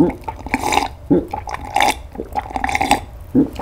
うん。うん。うん。うん。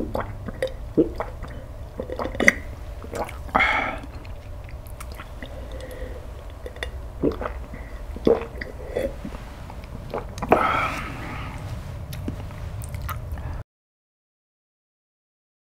What?